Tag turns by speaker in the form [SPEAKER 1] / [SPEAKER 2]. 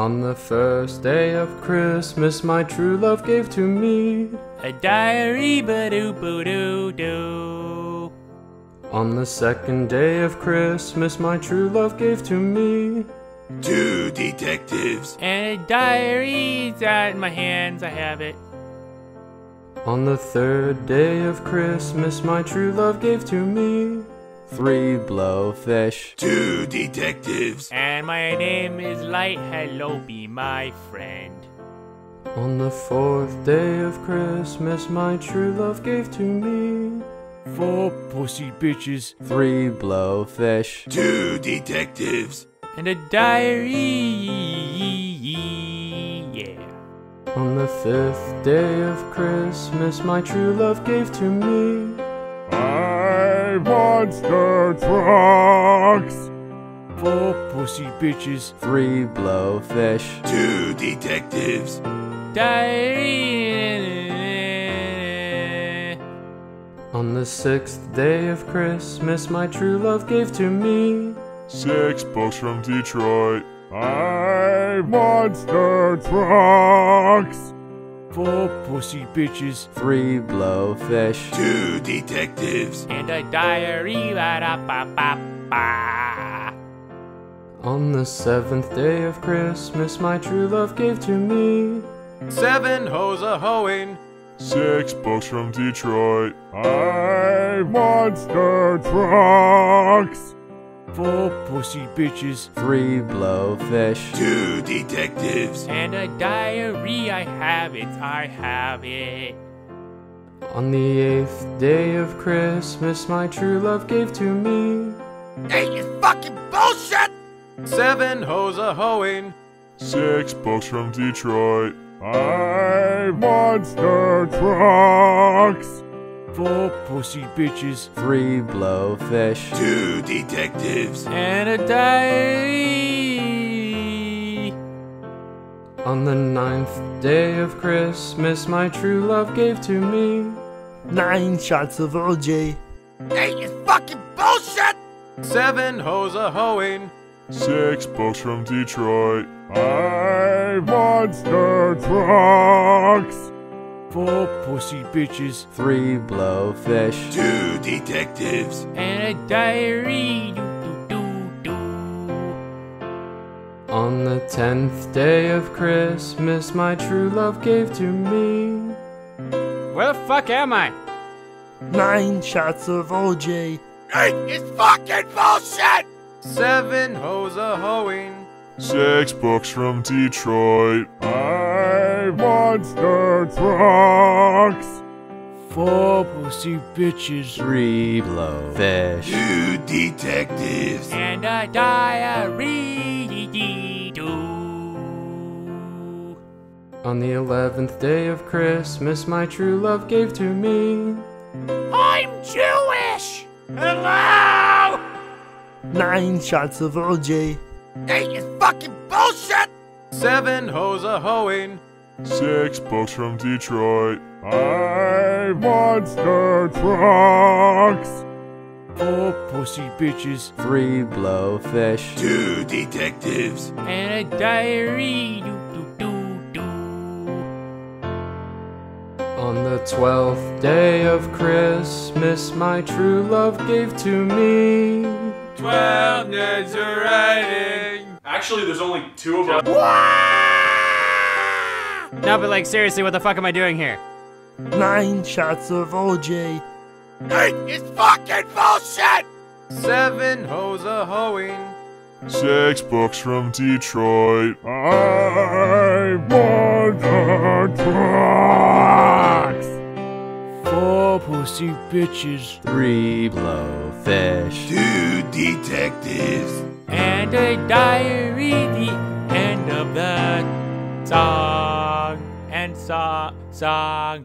[SPEAKER 1] On the first day of Christmas, my true love gave to me
[SPEAKER 2] a diary, ba doo boo doo doo.
[SPEAKER 1] On the second day of Christmas, my true love gave to me
[SPEAKER 3] two detectives
[SPEAKER 2] and a diary. It's in my hands. I have it.
[SPEAKER 1] On the third day of Christmas, my true love gave to me three blowfish,
[SPEAKER 3] two detectives,
[SPEAKER 2] and my name is Light. Hello, be my friend.
[SPEAKER 1] On the fourth day of Christmas, my true love gave to me
[SPEAKER 2] four pussy bitches,
[SPEAKER 1] three blowfish,
[SPEAKER 3] two detectives,
[SPEAKER 2] and a diary. Yeah.
[SPEAKER 1] On the fifth day of Christmas, my true love gave to me ah.
[SPEAKER 4] Five monster trucks,
[SPEAKER 2] four pussy bitches,
[SPEAKER 1] three blowfish,
[SPEAKER 3] two detectives,
[SPEAKER 2] diary.
[SPEAKER 1] On the sixth day of Christmas, my true love gave to me
[SPEAKER 4] six books from Detroit. Five monster trucks.
[SPEAKER 2] Four pussy bitches.
[SPEAKER 1] Three blowfish.
[SPEAKER 3] Two detectives.
[SPEAKER 2] And a diary. Ba -da -ba -ba -ba.
[SPEAKER 1] On the seventh day of Christmas, my true love gave to me
[SPEAKER 2] seven hoes a hoeing.
[SPEAKER 4] Six books from Detroit. Five monster trucks.
[SPEAKER 2] Four pussy bitches.
[SPEAKER 1] Three blowfish.
[SPEAKER 3] Two detectives.
[SPEAKER 2] And a diary. I have it. I have it.
[SPEAKER 1] On the eighth day of Christmas, my true love gave to me.
[SPEAKER 3] Ain't you fucking bullshit!
[SPEAKER 2] Seven hoes a hoeing.
[SPEAKER 4] Six books from Detroit. Five monster trucks.
[SPEAKER 2] Four pussy bitches.
[SPEAKER 1] Three blowfish.
[SPEAKER 3] Two detectives.
[SPEAKER 2] And a diary.
[SPEAKER 1] On the ninth day of Christmas, my true love gave to me
[SPEAKER 5] nine shots of OJ.
[SPEAKER 3] Ain't you fucking bullshit!
[SPEAKER 2] Seven hoes a hoeing.
[SPEAKER 4] Six books from Detroit. Five monster trucks.
[SPEAKER 2] Four pussy bitches.
[SPEAKER 1] Three blowfish.
[SPEAKER 3] Two detectives.
[SPEAKER 2] And a diary. Do, do, do, do.
[SPEAKER 1] On the tenth day of Christmas, my true love gave to me.
[SPEAKER 2] Where the fuck am I?
[SPEAKER 5] Nine shots of OJ.
[SPEAKER 3] Ain't you fucking bullshit!
[SPEAKER 2] Seven hoes a hoeing.
[SPEAKER 4] Six books from Detroit. Ah. Five monster trucks.
[SPEAKER 2] Four pussy bitches.
[SPEAKER 1] Three blowfish.
[SPEAKER 3] Two detectives.
[SPEAKER 2] And a diary. Do.
[SPEAKER 1] On the eleventh day of Christmas, my true love gave to me.
[SPEAKER 3] I'm Jewish! Hello!
[SPEAKER 5] Nine shots of OJ.
[SPEAKER 3] Ain't you fucking bullshit!
[SPEAKER 2] Seven hoes a hoeing.
[SPEAKER 4] Six books from Detroit. I monster trucks.
[SPEAKER 2] Four oh, pussy bitches.
[SPEAKER 1] Three blowfish.
[SPEAKER 3] Two detectives.
[SPEAKER 2] And a diary. Do, do, do, do.
[SPEAKER 1] On the twelfth day of Christmas, my true love gave to me.
[SPEAKER 2] Twelve nights of writing.
[SPEAKER 6] Actually, there's only two of them.
[SPEAKER 2] No, but like seriously, what the fuck am I doing here?
[SPEAKER 5] Nine shots of OJ.
[SPEAKER 3] Eight is fucking bullshit!
[SPEAKER 2] Seven hoes a hoeing.
[SPEAKER 4] Six books from Detroit. Five monster trucks.
[SPEAKER 2] Four pussy bitches.
[SPEAKER 1] Three blowfish.
[SPEAKER 3] Two detectives.
[SPEAKER 2] And a diary, song.